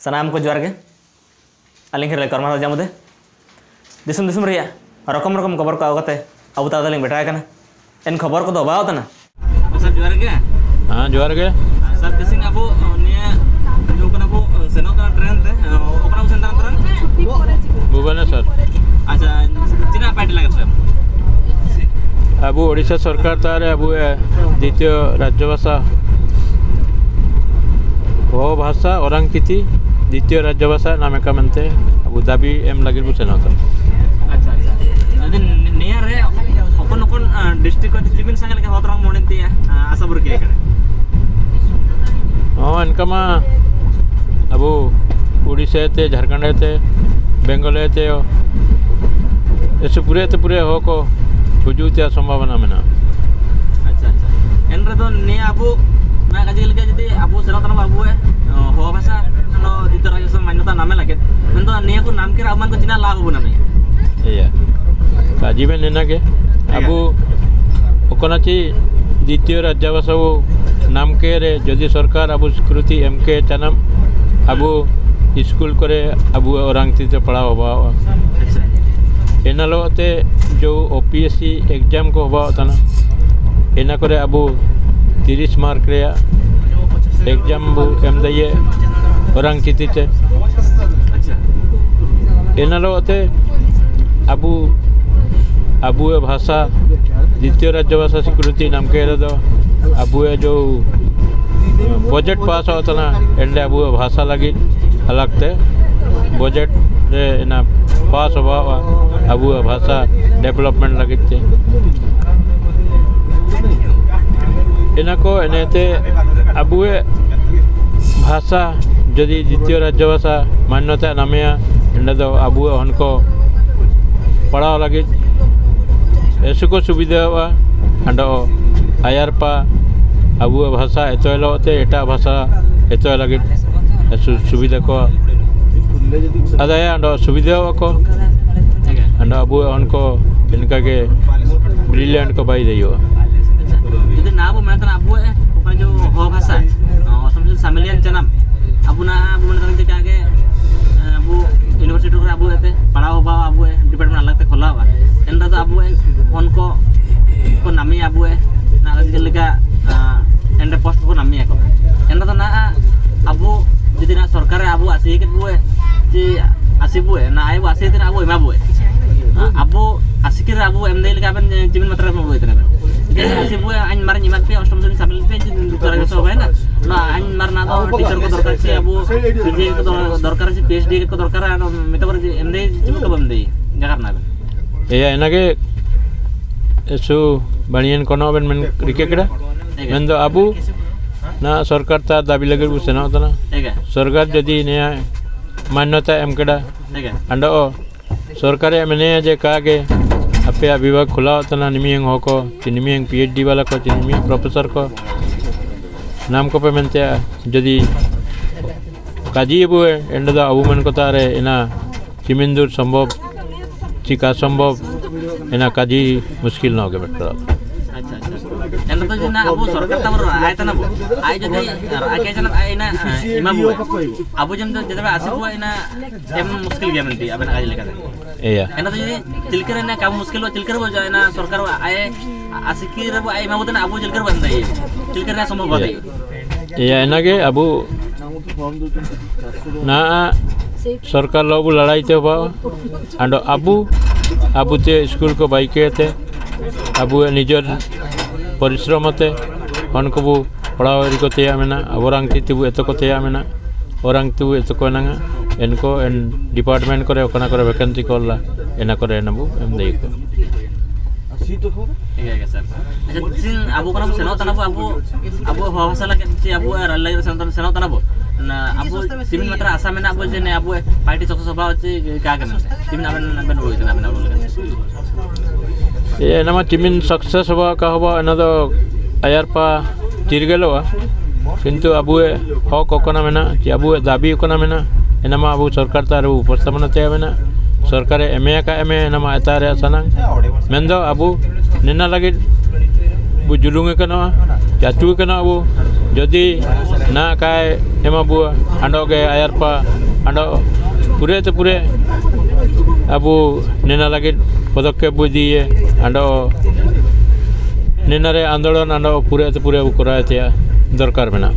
सनाम को जुआर के। अलग कर्मा जमुदे। दिसम दिसम रकम रकम खबर को आगते अब तीन बेटा करना एन खबर को तो बहुत ज़ोर के? हाँ ज़ोर के। सर तीन अब भुवनेश्वर अब ओडा सरकार तार अब द्वितीय राज्य भाषा भाषा ओरांगीति द्वितीय राज्यभाषा नामेका मनते आबू दाबी एम लगे बु सेना अच्छा अच्छा हाँ इनका मा आबू उड़ीसा ते झारखंड ते बेंगल ते ऐसे पूरे ते पूरे हो को हुजूतिया संभावना मेना अच्छा अच्छा Nah, kaji lagi jadi aku sudah tanpa aku ya. Oh, apa sih? No, di terakhir sama itu nama lagi. Nanti ini aku ke Cina lah aku namanya. Iya. Kaji mana nak ya? Iya. Aku si di tiur aja bahasa jadi sarkar aku sekuriti MK canam aku sekolah kore aku orang tidak pelawa bawa. Enak loh teh jauh OPSC exam kok bawa tanah. Enak kore aku तीस mark exam एम दइए ओरांकिति ते अच्छा एनालोते आबू आबू भाषा द्वितीय राज्य भाषा स्वीकृति नाम के आबू जो बजट पास होता एंडे आबू भाषा लगी अलग बजट रे ना पास हुआ आबू भाषा डेवलपमेंट लगी ते एना को एनेते आबू भाषा यदि द्वितीय राज्य भाषा मान्यता नामेया एंडे दो आबू उनको पढ़ाओ लगे ऐसे को सुविधा हुआ अंडो आयारपा आबू भाषा एतोते एटा भाषा एतो लगे ऐसे सुविधा को अदाया अंडो सुविधा हुआ को अंडो Jadi না abo mana tan eh pokoknya jo ho khasa oh samjho samelian chanam abuna abuna tan ke age abo university ko abo ate padhao Abu abo eh department alag te khola ba enda to abo eh onko ko nami abo eh na lagi lega enda post ko nami ko enda to na abo যদি না সরকারে আবু আসি কে eh. যে আসি বুয়ে না আইব আসি তে Abu? এমা বুয়ে আবু আসি কে আবু এমদাই লাগাবেন জীবন মাত্রা বুয়ে তে ostom suni sambil pe jadi tora so ba na na añ mar na do teacher ko dorkar si abu PhD ko dor- dorkar si PhD ko dorkar ano meta ko em dai jimin ko bam dai jakar na ben या इनके ऐसो बनियन कोनो बन मन Ricky कड़ा मन दो आबू ना सरकार ता दाबी लगे बु सेना तना ega सरकार यदि नया मान्यता एम कड़ा ega अंडो सरकारे मने जे कागे अपे विभाग खुला तना निमियंग हो को निमियंग पीएचडी वाला को निमियंग प्रोफेसर को नाम को पे मनते जदि काजी बु एंड द अबु को तारे इना चिमिंदुर संभव चिका संभव इना काजी मुश्किल ना होगे बेटा अच्छा अच्छा yang tentu jadi abu सरकार tabur ay tanah bu ay jadi ay kayak jangan ay na ima bu abu jam tuh jadi asih bu ina em muskil dia nanti apa nak aja lekat iya Enak tuh jadi cilkir ini kamu muskil lo cilkir bo jana सरकार ay asikir bo ay mau tuh abu cilkir bandai cilkirnya semua bandai iya इनागे Abu ना सरकार लोग लड़ाई ते हुआ अंडो अबु अबु ते school को बाइके थे अबु निजर ᱯᱚᱨᱤᱥᱨᱚᱢᱛᱮ ᱚᱱᱠᱚᱵᱚ ᱯᱟᱲᱟᱣ ᱨᱮᱠᱚ ᱛᱮᱭᱟ ᱢᱮᱱᱟ itu bu, ᱮᱛᱚᱠᱚ ᱛᱮᱭᱟ ᱢᱮᱱᱟ orang tu itu ko nanga enko en department kore okana kore vacancy kolla ena kore nabu em dei ko situ ko iya ya sir acha tin abu kana seno tanabu abu abu bahasa la kenci abu ar allah seno tan seno tanabu na abu timin matra asa mena abu jene abu party sokso sabha hoche ka kana timin aben aben hoye na aben abu ಏನಮ್ಮ ತಿಮ್ಮಿನ success ಅವ ಕಹವ ಅನ್ನೋದು ಅಯ್ಯರ್ಪ ತಿರುಗಲ್ಲವ কিন্তু আবুয়ে হক অকনা মেনা কি আবুয়ে দাবি অকনা মেনা এনামা আবু সরকার তার উপস্থাপনা তে মেনা সরকারে এমএ কা এমএ এনামা এতারে আসানা মেনদ আবু নিনা লাগি বু জুলুং কেন চাচু কেন আবু যদি না কায় এমা বু আন্ডগে আয়ারপা আন্ড পুরে তে পুরে আবু নিনা লাগি পদক্ষেপও দিয়ে আন্ডো নিনারে আন্দোলন আন্ডো পুরে পুরে করা দরকার মেনা